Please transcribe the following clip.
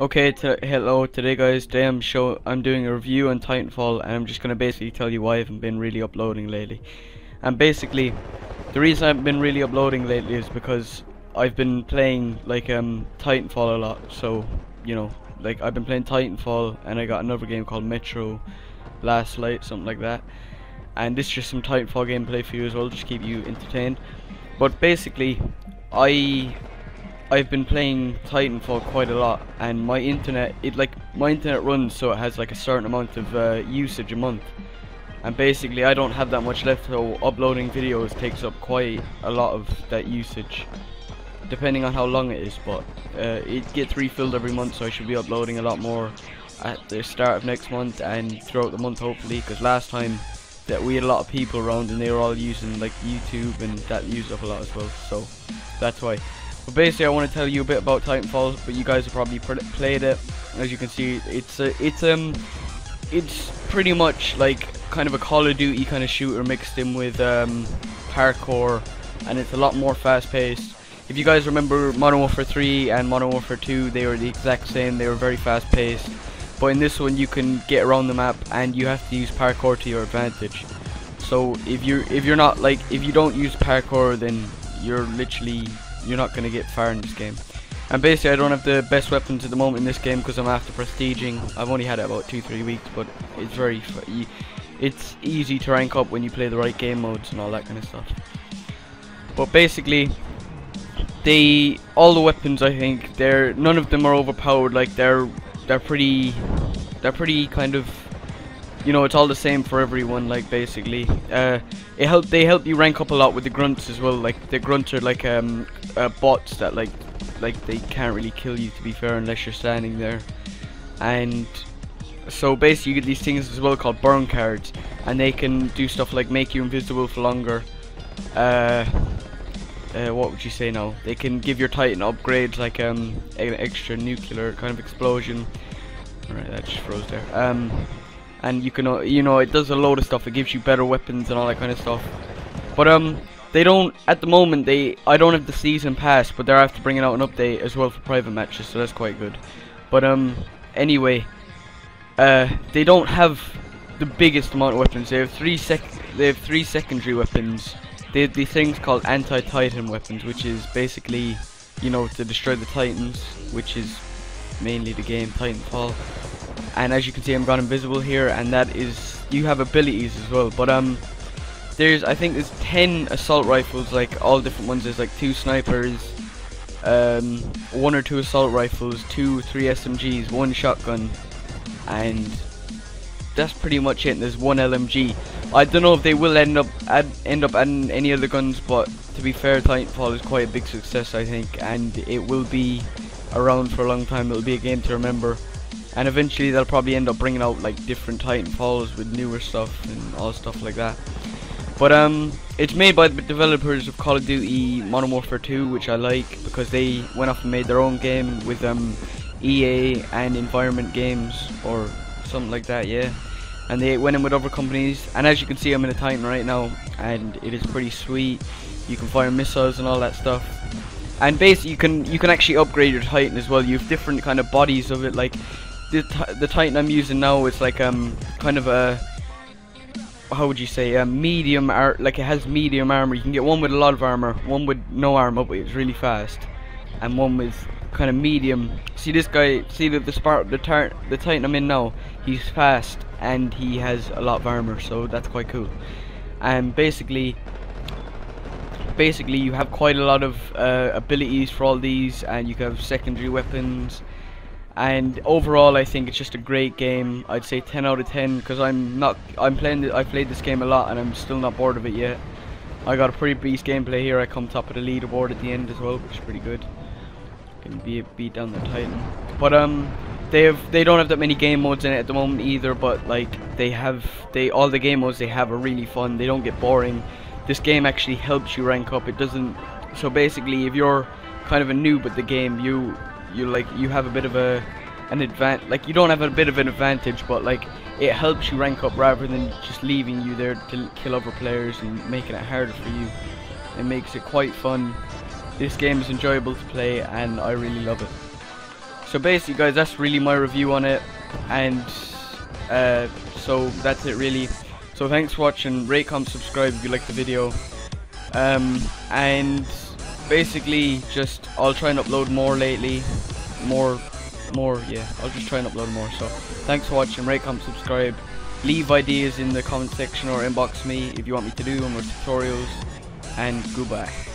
Okay, hello, today guys, today I'm show I'm doing a review on Titanfall and I'm just gonna basically tell you why I haven't been really uploading lately. And basically, the reason I haven't been really uploading lately is because I've been playing like um Titanfall a lot, so you know, like I've been playing Titanfall and I got another game called Metro Last Light, something like that. And this is just some Titanfall gameplay for you as well, just keep you entertained. But basically, I I've been playing Titanfall quite a lot, and my internet, it like my internet runs so it has like a certain amount of uh, usage a month, and basically I don't have that much left, so uploading videos takes up quite a lot of that usage, depending on how long it is. But uh, it gets refilled every month, so I should be uploading a lot more at the start of next month and throughout the month hopefully. Because last time that we had a lot of people around and they were all using like YouTube and that used up a lot as well, so that's why. But basically, I want to tell you a bit about Titanfall, but you guys have probably played it. As you can see, it's a, it's um, it's pretty much like kind of a Call of Duty kind of shooter mixed in with um, parkour, and it's a lot more fast-paced. If you guys remember Modern Warfare 3 and Modern Warfare 2, they were the exact same. They were very fast-paced. But in this one, you can get around the map, and you have to use parkour to your advantage. So if you if you're not like if you don't use parkour, then you're literally you're not going to get far in this game. And basically I don't have the best weapons at the moment in this game because I'm after prestiging. I've only had it about 2-3 weeks but it's very it's easy to rank up when you play the right game modes and all that kind of stuff. But basically they all the weapons I think they're none of them are overpowered like they're they're pretty they're pretty kind of you know it's all the same for everyone like basically. Uh, it help they help you rank up a lot with the grunts as well like the grunts are like um uh, bots that like like they can't really kill you to be fair unless you're standing there. And so basically you get these things as well called burn cards and they can do stuff like make you invisible for longer. Uh, uh, what would you say now? They can give your titan upgrades like um an extra nuclear kind of explosion. Alright, that just froze there. Um and you can uh, you know it does a load of stuff. It gives you better weapons and all that kind of stuff. But um they don't at the moment they I don't have the season pass but they're after bringing out an update as well for private matches so that's quite good. But um anyway uh they don't have the biggest amount of weapons. They have three sec they have three secondary weapons. They have these things called anti-titan weapons which is basically you know to destroy the titans which is mainly the game titanfall and as you can see I'm gone invisible here and that is you have abilities as well but um there's I think there's 10 assault rifles like all different ones. There's like two snipers um, one or two assault rifles two three SMGs one shotgun and that's pretty much it. There's one LMG I don't know if they will end up add, end up adding any other guns but to be fair Titanfall is quite a big success I think and it will be around for a long time. It'll be a game to remember and eventually they'll probably end up bringing out like different Titanfalls with newer stuff and all stuff like that. But um, it's made by the developers of Call of Duty Modern Warfare 2, which I like because they went off and made their own game with um, EA and Environment Games or something like that, yeah. And they went in with other companies, and as you can see, I'm in a Titan right now, and it is pretty sweet. You can fire missiles and all that stuff. And basically, you can you can actually upgrade your Titan as well. You have different kind of bodies of it, like the the Titan I'm using now is like um kind of a how would you say a medium ar like it has medium armor. You can get one with a lot of armor, one with no armor but it's really fast, and one with kind of medium. See this guy? See the the spark the tar the Titan I'm in now. He's fast and he has a lot of armor, so that's quite cool. And basically, basically you have quite a lot of uh, abilities for all these, and you can have secondary weapons and overall I think it's just a great game. I'd say 10 out of 10 because I'm not I'm playing I played this game a lot and I'm still not bored of it yet. I got a pretty beast gameplay here. I come top of the leaderboard at the end as well which is pretty good. Can be beat down the titan. But um they have they don't have that many game modes in it at the moment either but like they have they all the game modes they have are really fun. They don't get boring. This game actually helps you rank up. It doesn't so basically if you're kind of a noob at the game you you like you have a bit of a an advantage like you don't have a bit of an advantage but like it helps you rank up rather than just leaving you there to kill other players and making it harder for you. It makes it quite fun. This game is enjoyable to play and I really love it. So basically guys that's really my review on it and uh, so that's it really. So thanks for watching. Rate comment subscribe if you like the video. Um, and basically just I'll try and upload more lately. More more yeah I'll just try and upload more. So thanks for watching. Rate comment subscribe. Leave ideas in the comment section or inbox me if you want me to do more tutorials. And goodbye